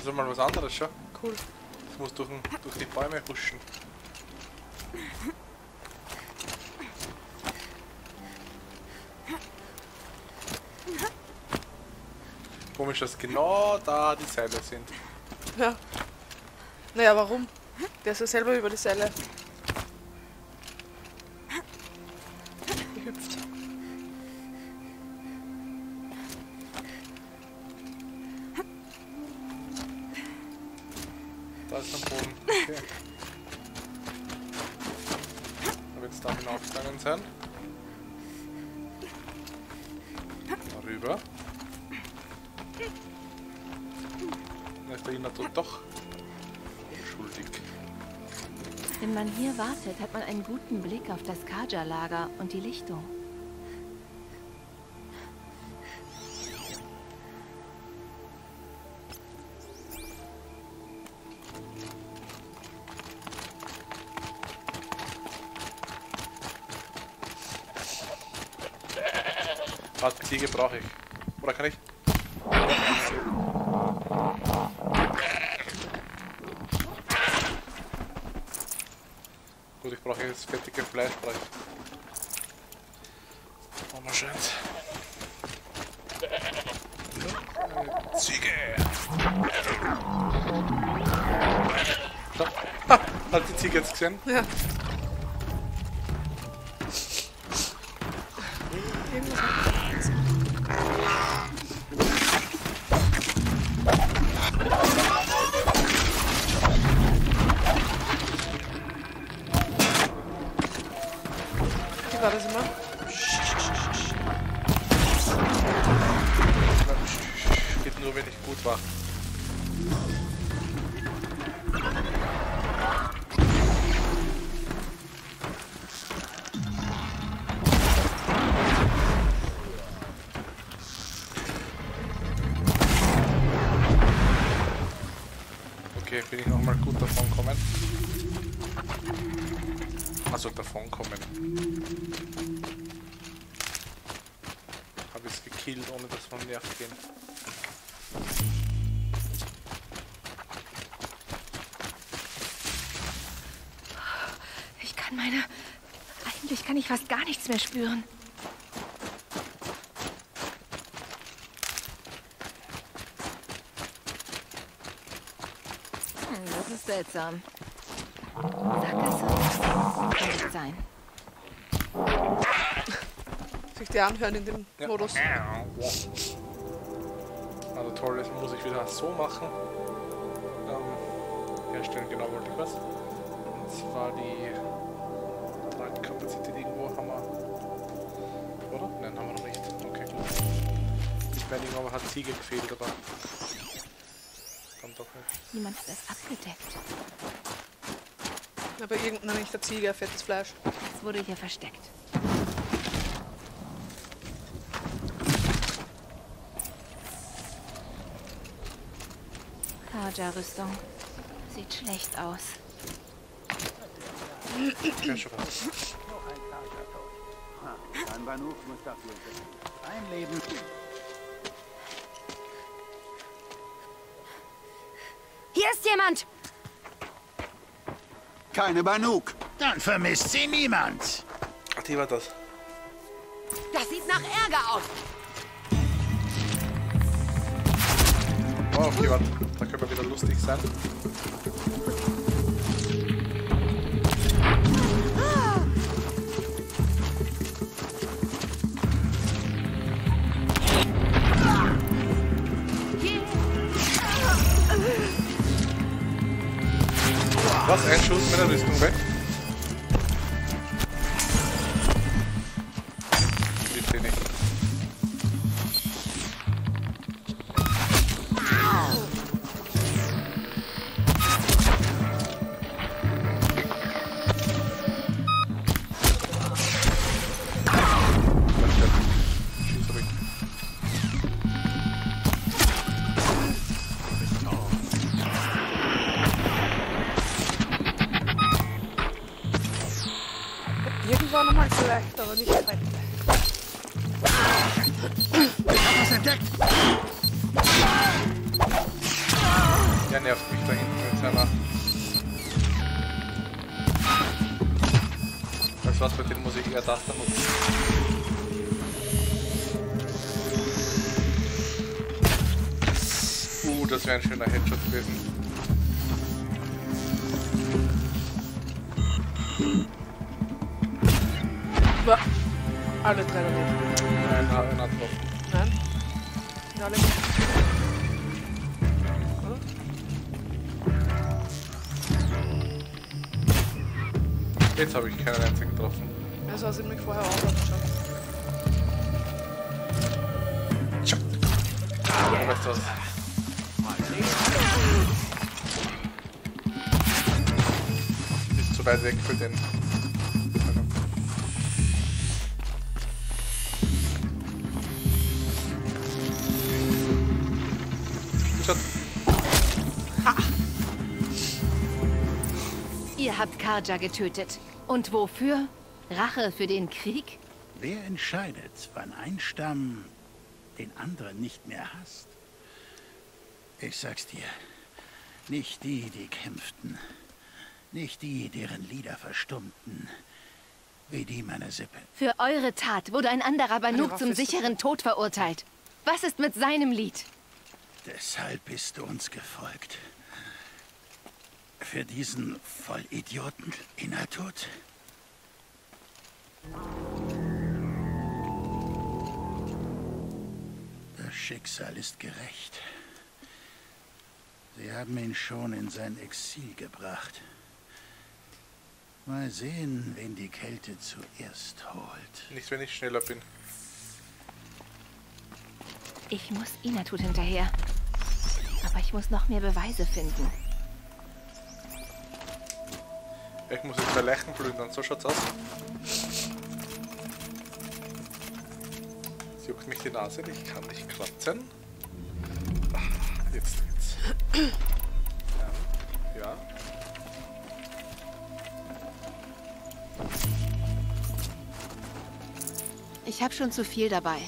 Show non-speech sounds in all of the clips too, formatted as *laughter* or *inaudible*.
Das ist mal was anderes schon. Cool. Das muss durch, den, durch die Bäume huschen. Komisch, dass genau da die Seile sind. Ja. Naja, warum? Der ist ja selber über die Seile Auf das Kaja-Lager und die Lichtung. Warte, Ziege brauche ich. Oder kann ich? Gut, ich brauche jetzt fettige Fleisch. brauche ich. Oh, mal schön. Ziege! Da. Ha, hat die Ziege jetzt gesehen? Ja. Spüren. Hm, das ist seltsam. Sackgasse? Kann nicht sein. Sich die anhören in dem Ja. Modus. Also toll, das muss ich wieder so machen. Ähm, herstellen, genau wollte ich was. Und zwar die Tragkapazität irgendwo haben wir. Ich meine, irgendwann hat Ziege gefehlt, aber. Dann doch nicht. Niemand hat es abgedeckt. Aber irgendein nicht der Ziege, fettes Fleisch. Es wurde hier versteckt. Kaja-Rüstung. Sieht schlecht aus. Was. Ein Banuf muss dafür sein. Ein Leben. Jemand! Keine Banuk. Dann vermisst sie niemand. Ach, die war das. Das sieht nach Ärger aus! Oh, okay, warte. Da können wir wieder lustig sein. Was? Ein Schuss meiner Rüstung weg? Alle drei daneben. Nein, hat einer getroffen. Nein. Ja, alle. Oder? Jetzt habe ich keinen einzigen getroffen. Ja, so sieht mich vorher auch angeschaut. Tja. Weißt du was? Bist zu weit weg für den. Habt Karja getötet. Und wofür? Rache für den Krieg? Wer entscheidet, wann ein Stamm den anderen nicht mehr hasst? Ich sag's dir. Nicht die, die kämpften. Nicht die, deren Lieder verstummten. Wie die meiner Sippe. Für eure Tat wurde ein anderer Banuk zum sicheren Tod verurteilt. Was ist mit seinem Lied? Deshalb bist du uns gefolgt. Für diesen Vollidioten Inatut? Das Schicksal ist gerecht. Sie haben ihn schon in sein Exil gebracht. Mal sehen, wen die Kälte zuerst holt. Nicht, wenn ich schneller bin. Ich muss Inatut hinterher. Aber ich muss noch mehr Beweise finden. Ich muss jetzt bei Leichen plündern, so schaut's aus. Es juckt mich die Nase, ich kann nicht kratzen. Ah, Jetzt geht's. Ja. ja. Ich habe schon zu viel dabei.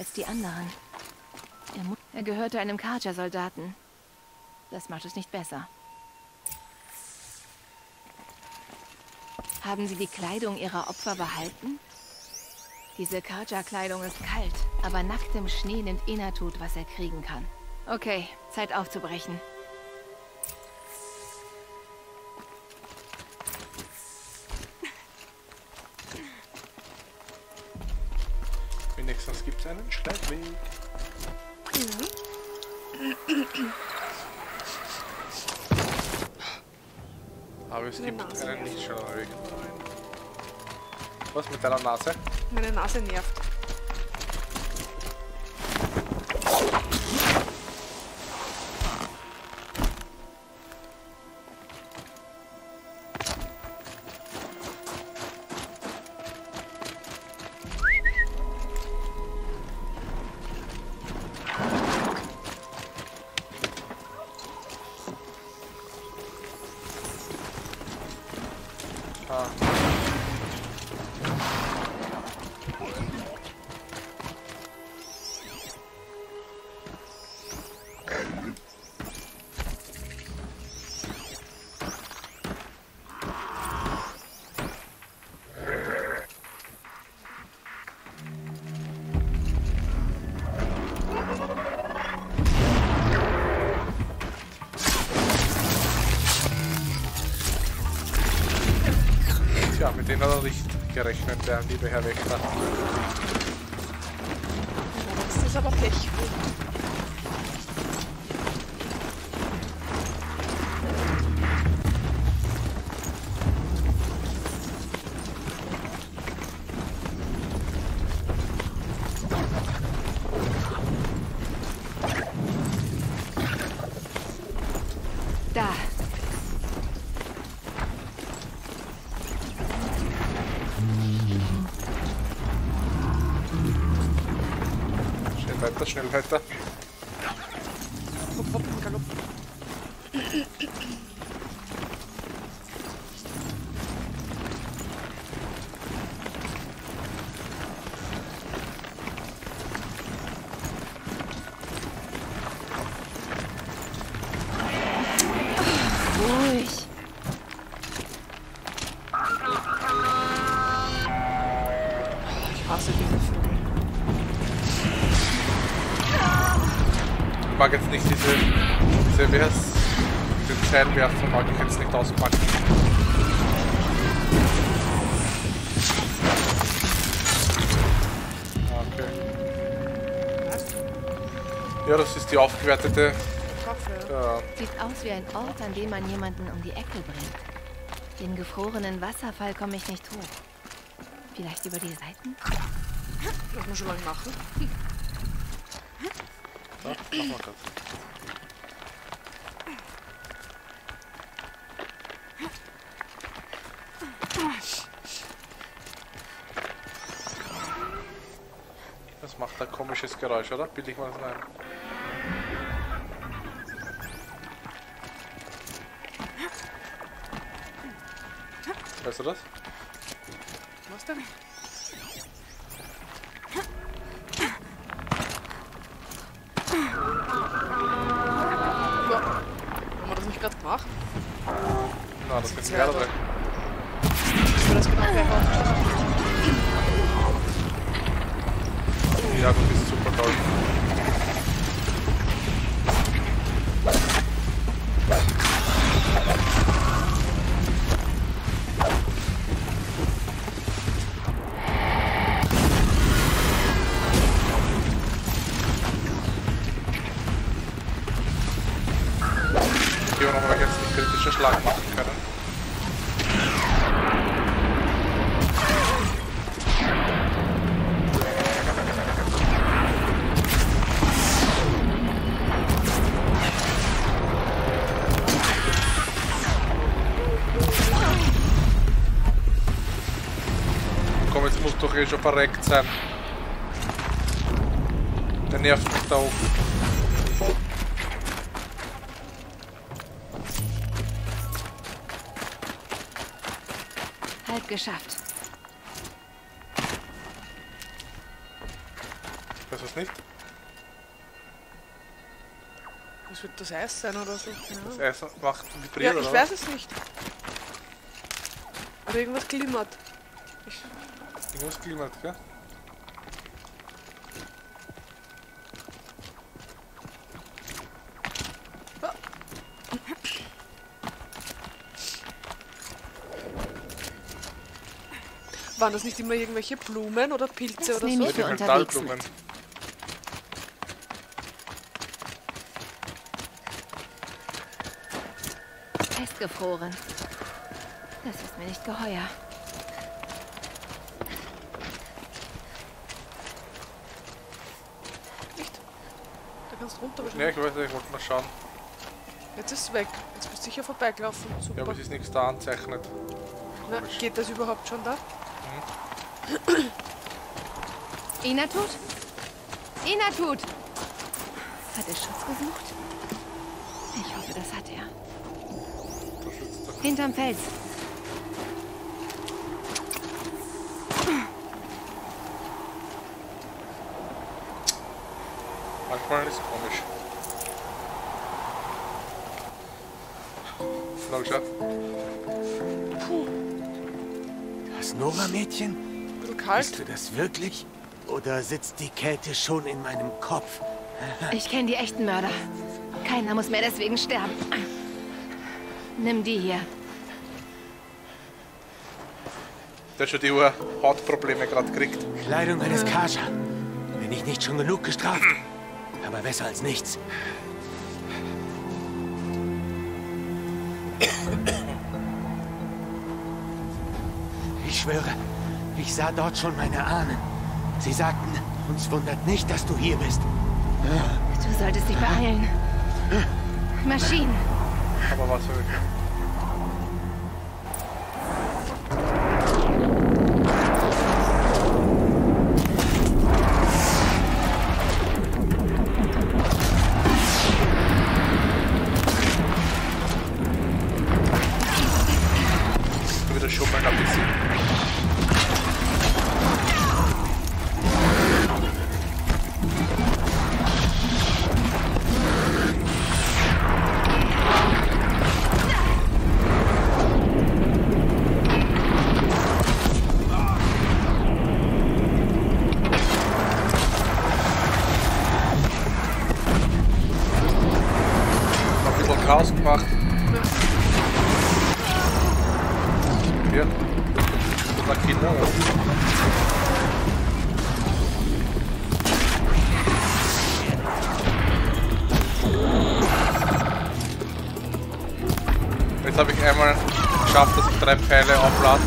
Als die anderen. Er, er gehörte einem Karja-Soldaten. Das macht es nicht besser. Haben Sie die Kleidung Ihrer Opfer behalten? Diese Karja-Kleidung ist kalt, aber nackt im Schnee nimmt Inatut, was er kriegen kann. Okay, Zeit aufzubrechen. Einen Schreibweg. Aber es Meine gibt Nase einen nervt. nicht Weg. Was mit deiner Nase? Meine Nase nervt. Er nicht gerechnet, der liebe Herr schnell weiter. Hopp, hopp, galopp. Ruhig. Ich hasse diese Vögel. Mag jetzt nicht diese, diese wie heißt den Scheinwerfer mag ich jetzt nicht auspacken. Okay. Ja, das ist die aufgewertete. Waffe. Äh, Sieht aus wie ein Ort, an dem man jemanden um die Ecke bringt. Den gefrorenen Wasserfall komme ich nicht hoch. Vielleicht über die Seiten? Lass mal schon lange machen. Das macht ein komisches Geräusch, oder? Bitte ich mal rein. Weißt du das? Was denn? Schon verreckt sein. Der nervt mich da oben. Halb geschafft. Weißt du es nicht? Was wird das Eis sein oder so? Das. Eis macht Ja, vibriert, ich oder? weiß es nicht. Aber irgendwas glimmert. Glimmert, gell? Waren das nicht immer irgendwelche Blumen oder Pilze Das oder so? ich Die für unterwegs Metallblumen. Festgefroren. Das ist mir nicht geheuer. Nicht? Da kannst du runter Ja, wahrscheinlich. ich weiß nicht, ich wollte mal schauen. Jetzt ist es weg. Jetzt bist du sicher vorbeigelaufen. Ja, Super. aber es ist nichts da anzeichnet. Na, geht das überhaupt schon da? Inatut? Inatut! Hat er Schutz gesucht? Ich hoffe, das hat er. Da er. Hinterm Fels. Manchmal ist es komisch. Bisschen Bist du das wirklich? Oder sitzt die Kälte schon in meinem Kopf? *laughs* Ich kenne die echten Mörder. Keiner muss mehr deswegen sterben. Nimm die hier. Der hat schon die Uhr Hautprobleme gerade gekriegt. Kleidung eines Kascha. Bin ich nicht schon genug gestraft? Aber besser als nichts. Ich schwöre, ich sah dort schon meine Ahnen. Sie sagten, uns wundert nicht, dass du hier bist. Du solltest dich beeilen. Maschinen. Aber was für habe ich einmal geschafft, dass ich drei Pfeile auflade.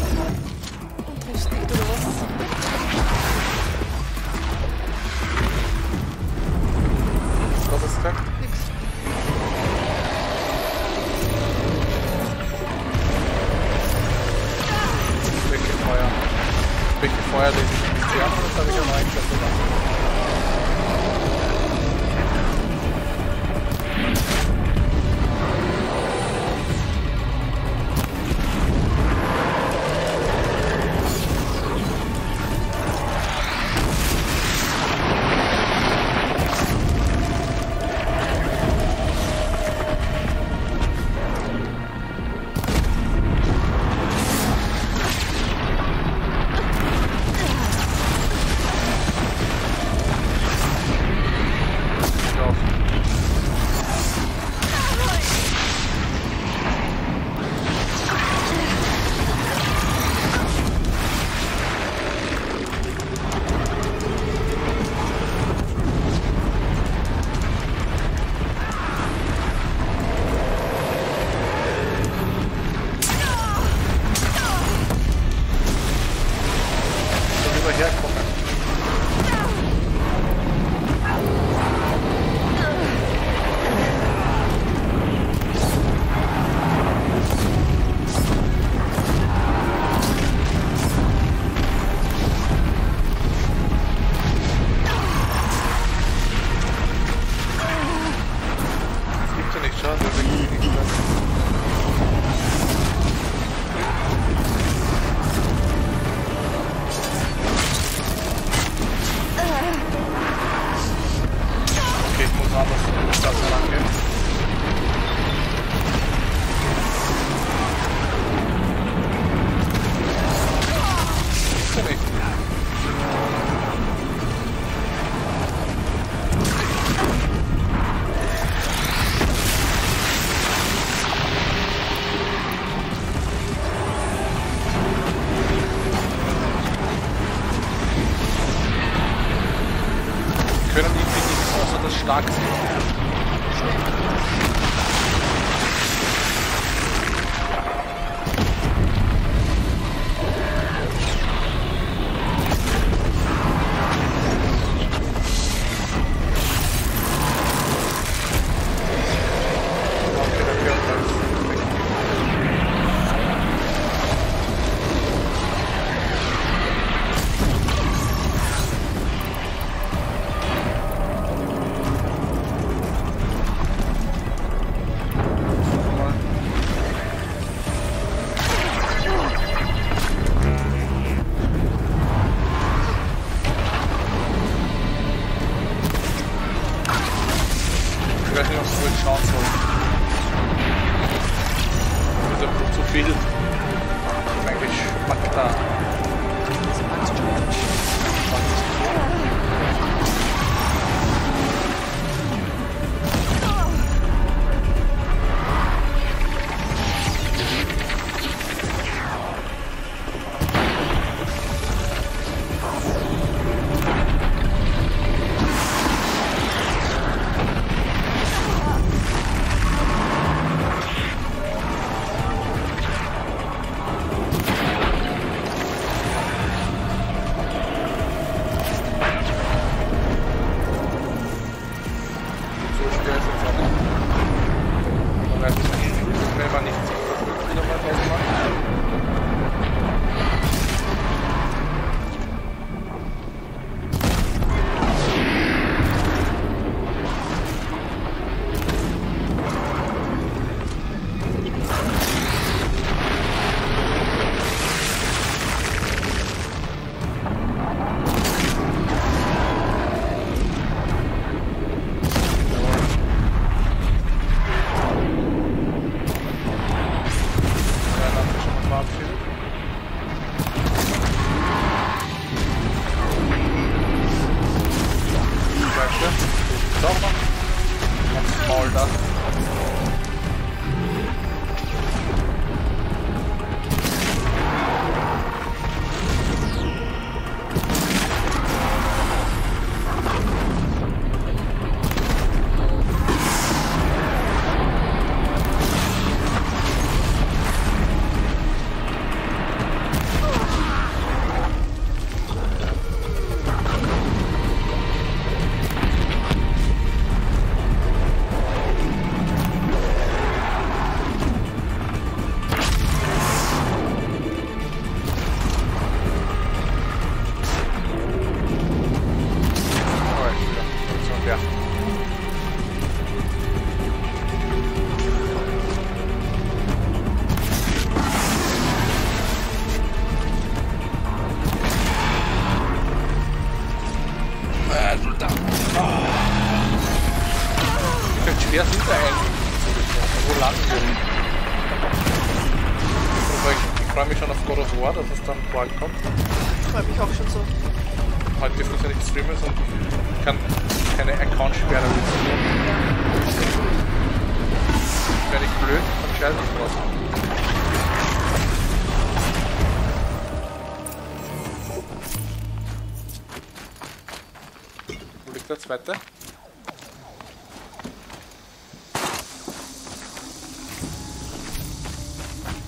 Zweite?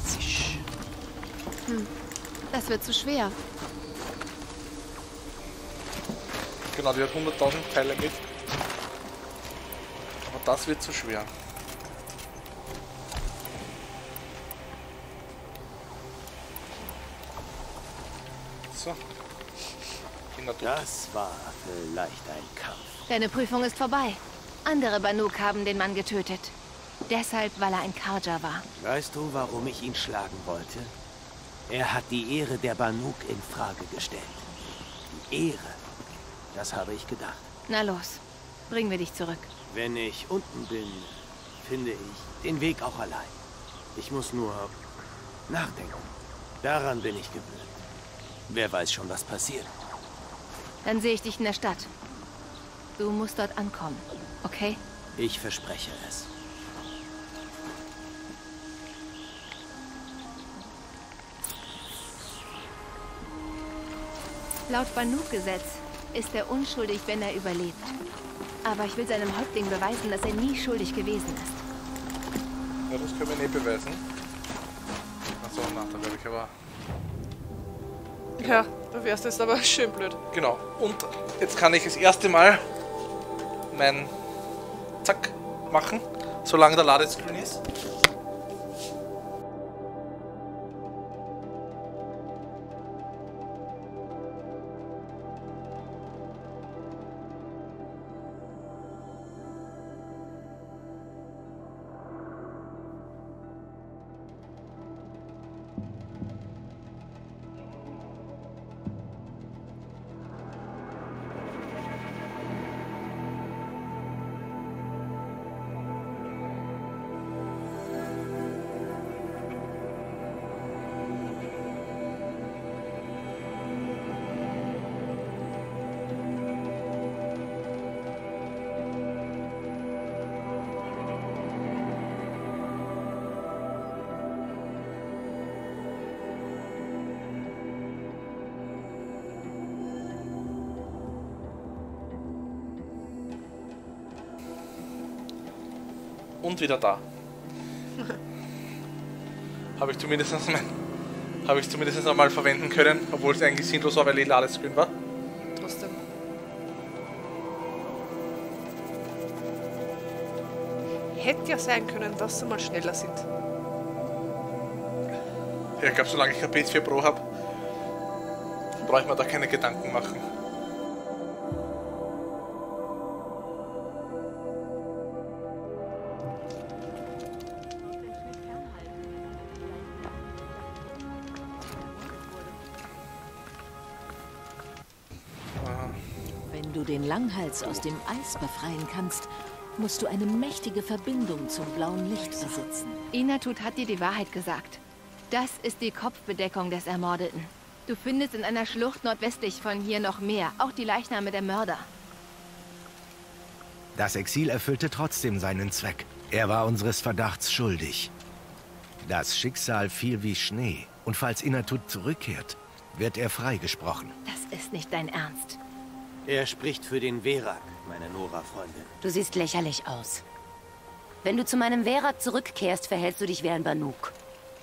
Zisch. Das wird zu schwer. Genau, die hat 100.000 Teile mit. Aber das wird zu schwer. So. Das war vielleicht ein Kampf. Deine Prüfung ist vorbei. Andere Banuk haben den Mann getötet. Deshalb, weil er ein Karja war. Weißt du, warum ich ihn schlagen wollte? Er hat die Ehre der Banuk in Frage gestellt. Die Ehre. Das habe ich gedacht. Na los, bringen wir dich zurück. Wenn ich unten bin, finde ich den Weg auch allein. Ich muss nur nachdenken. Daran bin ich gewöhnt. Wer weiß schon, was passiert. Dann sehe ich dich in der Stadt. Du musst dort ankommen, okay? Ich verspreche es. Laut Banuk-Gesetz ist er unschuldig, wenn er überlebt. Aber ich will seinem Häuptling beweisen, dass er nie schuldig gewesen ist. Ja, das können wir nicht beweisen. Achso, na, dann werde ich aber. Ja, du wärst jetzt aber schön blöd. Genau. Und jetzt kann ich das erste Mal mein Zack machen, solange der Ladescreen ist. Und wieder da. *laughs* Habe ich zumindest mein, habe ich zumindest einmal verwenden können, obwohl es eigentlich sinnlos war, weil die Ladescreen war. Trotzdem. Hätte ja sein können, dass sie mal schneller sind. Ja, ich glaube, solange ich ein PS4 Pro habe, brauche ich mir da keine Gedanken machen. Den Langhals aus dem Eis befreien kannst, musst du eine mächtige Verbindung zum blauen Licht besitzen. Inatut hat dir die Wahrheit gesagt. Das ist die Kopfbedeckung des Ermordeten. Du findest in einer Schlucht nordwestlich von hier noch mehr, auch die Leichname der Mörder. Das Exil erfüllte trotzdem seinen Zweck. Er war unseres Verdachts schuldig. Das Schicksal fiel wie Schnee. Und falls Inatut zurückkehrt, wird er freigesprochen. Das ist nicht dein Ernst. Er spricht für den Verak, meine Nora-Freundin. Du siehst lächerlich aus. Wenn du zu meinem Verak zurückkehrst, verhältst du dich wie ein Banuk.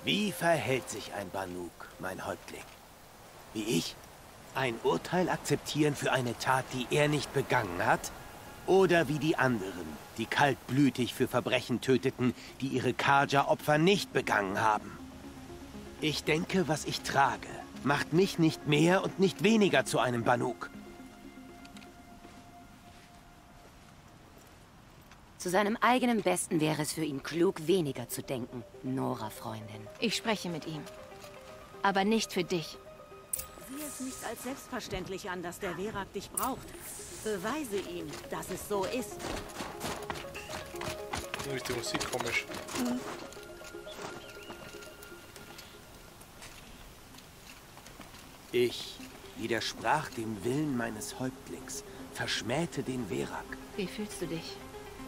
Wie verhält sich ein Banuk, mein Häuptling? Wie ich? Ein Urteil akzeptieren für eine Tat, die er nicht begangen hat? Oder wie die anderen, die kaltblütig für Verbrechen töteten, die ihre Karja-Opfer nicht begangen haben? Ich denke, was ich trage, macht mich nicht mehr und nicht weniger zu einem Banuk. Zu seinem eigenen Besten wäre es für ihn klug, weniger zu denken. Nora, Freundin. Ich spreche mit ihm. Aber nicht für dich. Sieh es nicht als selbstverständlich an, dass der Verak dich braucht. Beweise ihm, dass es so ist. Nur ist die Musik komisch. Ich widersprach dem Willen meines Häuptlings, verschmähte den Verak, Wie fühlst du dich?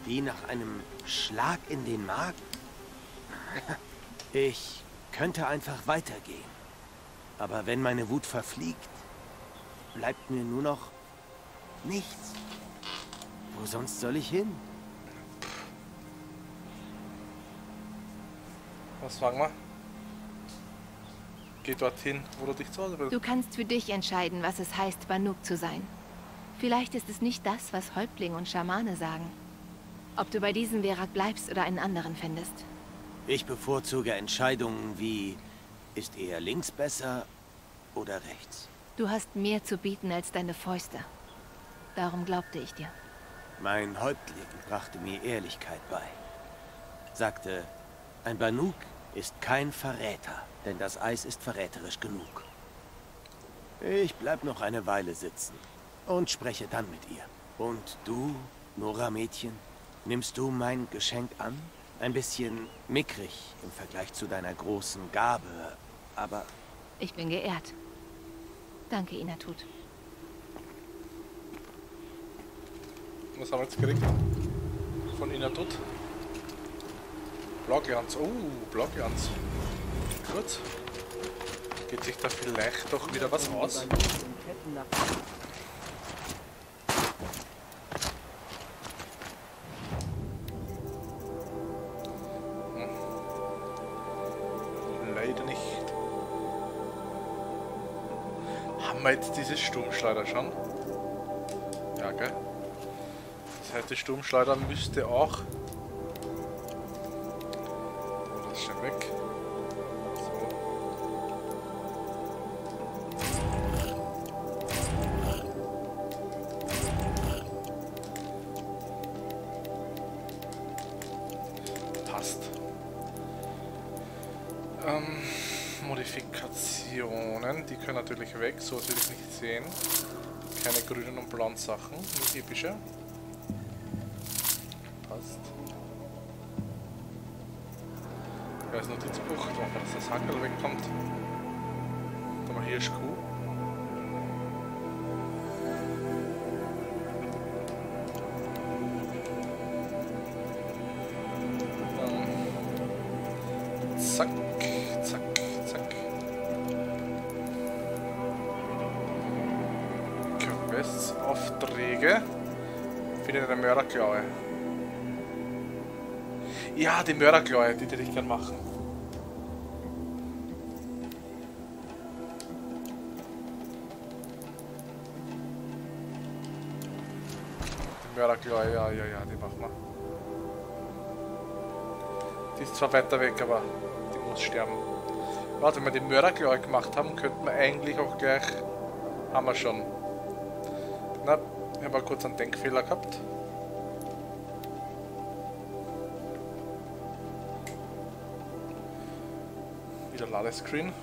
Wie nach einem Schlag in den Magen. Ich könnte einfach weitergehen. Aber wenn meine Wut verfliegt, bleibt mir nur noch nichts. Wo sonst soll ich hin? Was sagen wir? Geh dorthin, wo du dich zu Hause Du willst. kannst für dich entscheiden, was es heißt, Banuk zu sein. Vielleicht ist es nicht das, was Häuptling und Schamane sagen. Ob du bei diesem Verak bleibst oder einen anderen findest. Ich bevorzuge Entscheidungen wie, ist eher links besser oder rechts? Du hast mehr zu bieten als deine Fäuste. Darum glaubte ich dir. Mein Häuptling brachte mir Ehrlichkeit bei. Sagte, ein Banuk ist kein Verräter, denn das Eis ist verräterisch genug. Ich bleib noch eine Weile sitzen und spreche dann mit ihr. Und du, Nora-Mädchen, nimmst du mein Geschenk an? Ein bisschen mickrig im Vergleich zu deiner großen Gabe, aber Ich bin geehrt. Danke, Inatut. Was haben wir jetzt gekriegt? Von Inatut. Blocklands. Oh, Blocklands. Gut. Geht sich da vielleicht doch wieder was aus? Wir jetzt diese Sturmschleuder schon? Ja, gell? Das heißt, die Sturmschleuder müsste auch. Modifikationen, die können natürlich weg, so will ich nicht sehen. Keine grünen und blauen Sachen, nur epische. Passt. Da ist Notizbuch, da wir, dass das Hackerl wegkommt. Da mal Hirschkuh. Mörderklaue. Ja, die Mörderklaue, die hätte ich gern machen. Die Mörderklaue, ja, ja, ja, die machen wir. Die ist zwar weiter weg, aber die muss sterben. Warte, wenn wir die Mörderklaue gemacht haben, könnten wir eigentlich auch gleich... Haben wir schon. Na, ich habe kurz einen Denkfehler gehabt. Wieder Ladescreen.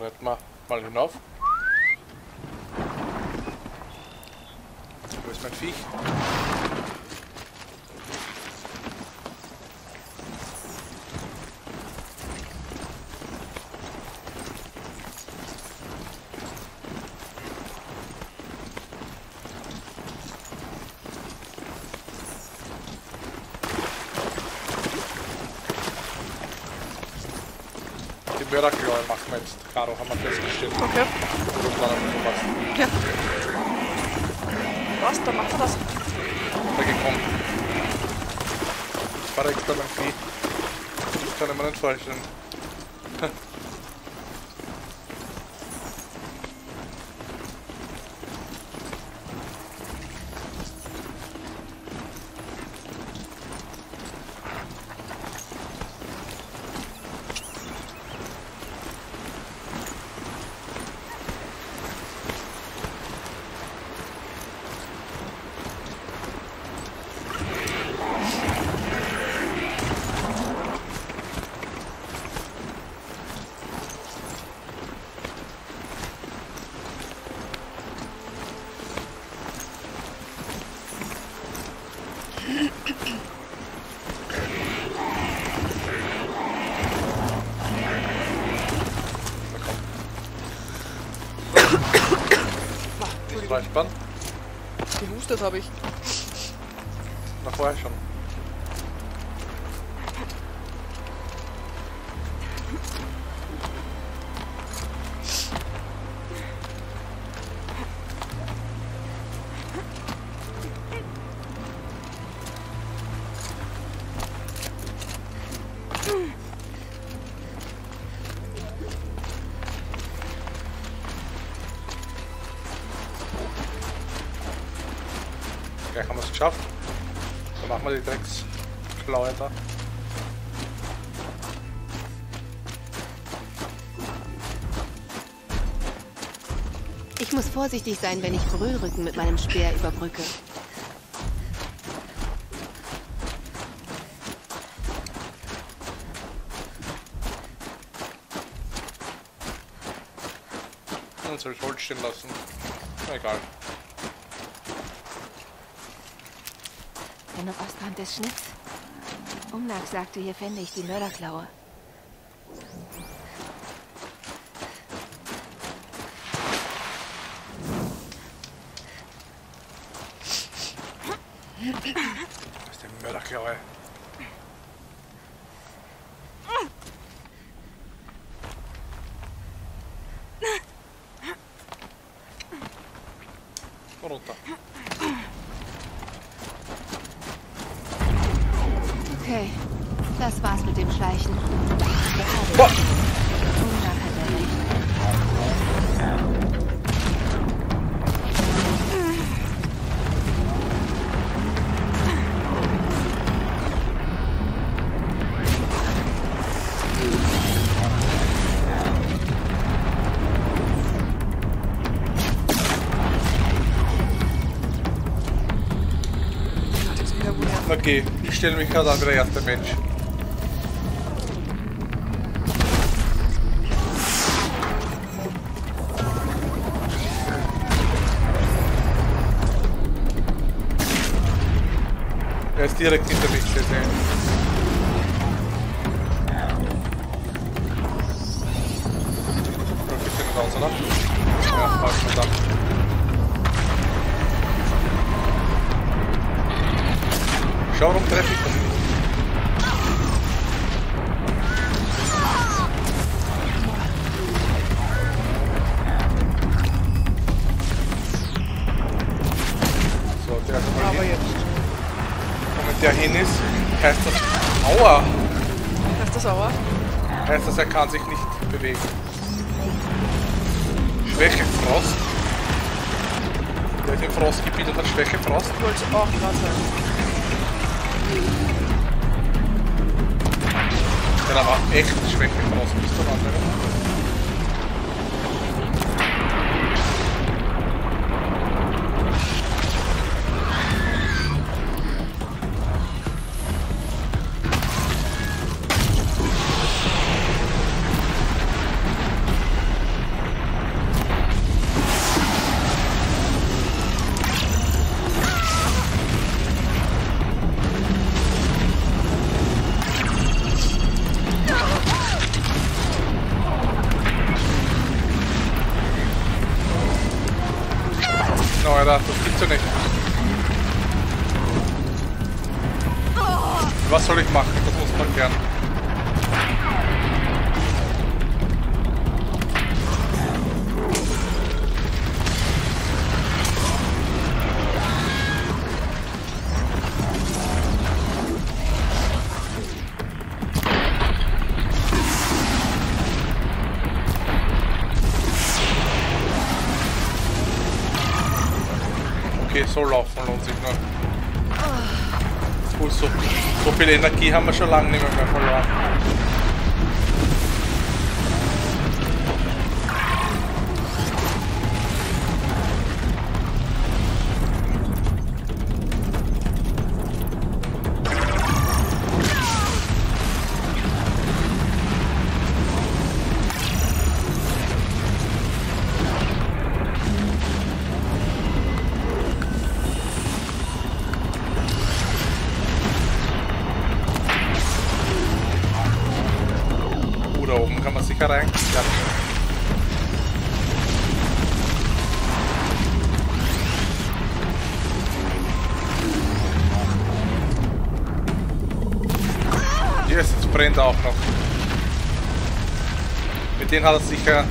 Retten wir mal hinauf. Wo ist mein Viech? Mörderklaue machen wir jetzt. Caro, haben wir festgestellt. Okay. Ja. Was? Dann machen wir das. Da gekommen. Verreckt da mein Vieh. Das kann ich mir nicht vorstellen. Geschafft. Dann machen wir die Drecksklaue da. Ich muss vorsichtig sein, wenn ich Brüllrücken mit meinem Speer überbrücke. Dann soll ich Holz stehen lassen. Egal. Ostrand des Schnitts. Umlag sagte, hier fände ich die Mörderklaue. Das ist der Mörderklaue. Runter. Wieder woher. Okay, ich stelle mich gerade an wie der erste Mensch. Er ist direkt hinter mich zu der hin ist, heißt das... Aua! Ist das sauer? Heißt das, er kann sich nicht bewegen. Schwäche Frost. Der hat im Frostgebiet hat Schwäche Frost. Ich wollte auch gerade sagen. Der aber echt Schwäche Frost bis zum anderen. So laufen lohnt sich noch. Cool, so, so viel Energie haben wir schon lange nicht mehr, verloren. Denen hat er sicher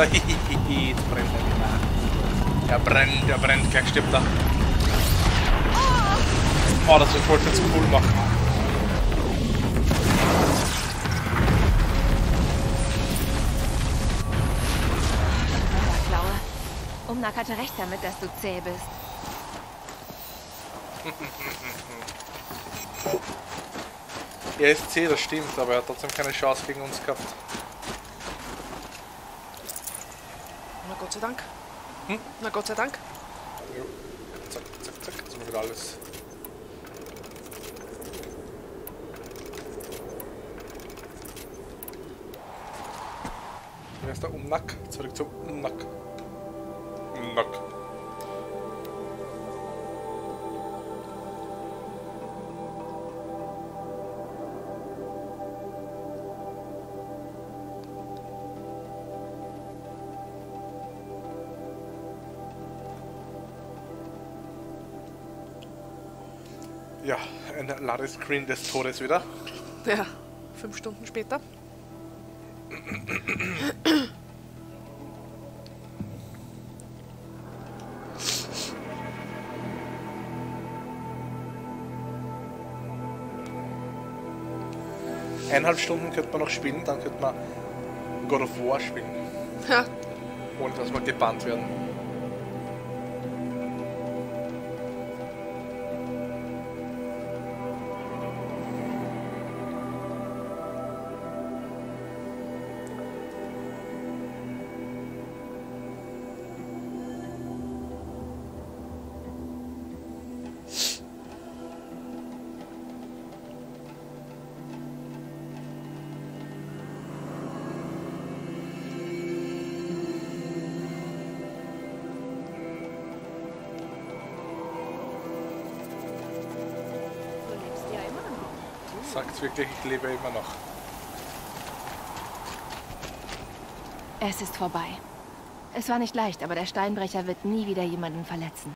er. Hihihihi, jetzt brennt er wieder. Er brennt, er brennt, gleich stirbt er. Oh, das wird voll zu cool machen. Klaue. Umnak hatte recht damit, dass du zäh bist. *laughs* Er ist C, das stimmt, aber er hat trotzdem keine Chance gegen uns gehabt. Na Gott sei Dank. Hm? Na Gott sei Dank. Jo. Zack, zack, zack, jetzt haben wir wieder alles. Der Umnack? Zurück zum Umnack. Umnack. Ja, ein Ladescreen des Todes wieder. Ja, fünf Stunden später. Eineinhalb Stunden könnte man noch spielen, dann könnte man God of War spielen, Ja, ohne dass wir gebannt werden. Wirklich, ich lebe immer noch. Es ist vorbei. Es war nicht leicht, aber der Steinbrecher wird nie wieder jemanden verletzen.